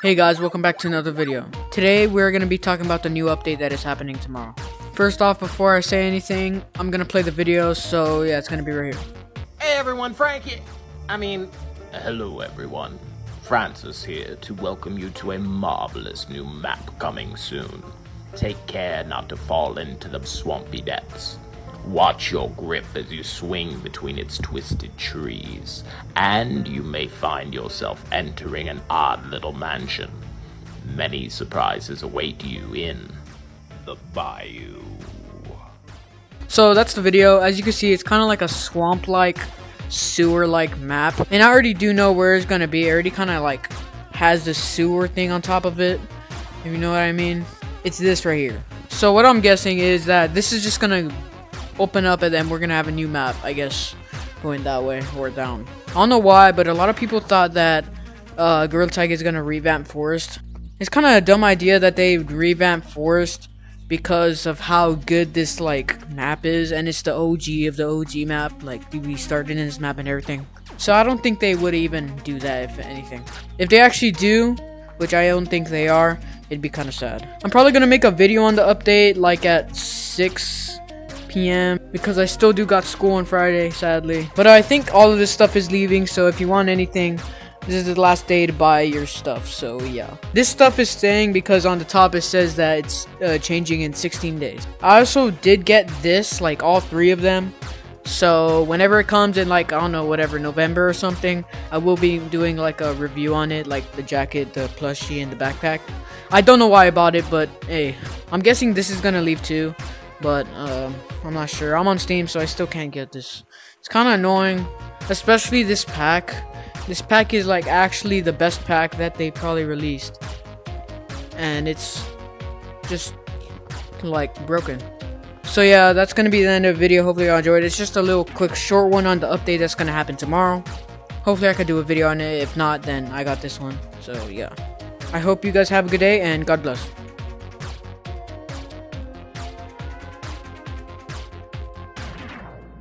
Hey guys, welcome back to another video. Today we're going to be talking about the new update that is happening tomorrow. First off, before I say anything, I'm going to play the video, so yeah, it's going to be right here. Hey everyone, Frankie! I mean, hello everyone. Francis here to welcome you to a marvelous new map coming soon. Take care not to fall into the swampy depths. Watch your grip as you swing between its twisted trees, and you may find yourself entering an odd little mansion. Many surprises await you in the bayou. So that's the video. As you can see, it's kind of like a swamp-like, sewer-like map. And I already do know where it's going to be. It already kind of like has the sewer thing on top of it. If you know what I mean. It's this right here. So what I'm guessing is that this is just going to open up and then we're gonna have a new map, I guess, going that way or down. I don't know why, but a lot of people thought that uh, Gorilla Tag is gonna revamp Forest. It's kind of a dumb idea that they revamp Forest because of how good this like map is, and it's the OG of the OG map. Like we started in this map and everything. So I don't think they would even do that if anything. If they actually do, which I don't think they are, it'd be kind of sad. I'm probably gonna make a video on the update like at six p.m. because I still do got school on Friday, sadly. But I think all of this stuff is leaving, so if you want anything, this is the last day to buy your stuff, so yeah. This stuff is staying because on the top it says that it's uh, changing in 16 days. I also did get this, like all three of them. So whenever it comes in like, I don't know, whatever, November or something, I will be doing like a review on it, like the jacket, the plushie, and the backpack. I don't know why I bought it, but hey, I'm guessing this is gonna leave too but uh, I'm not sure. I'm on Steam, so I still can't get this. It's kind of annoying, especially this pack. This pack is like actually the best pack that they probably released, and it's just like broken. So yeah, that's gonna be the end of the video. Hopefully you enjoyed. It's just a little quick short one on the update that's gonna happen tomorrow. Hopefully I could do a video on it. If not, then I got this one. So yeah. I hope you guys have a good day and God bless.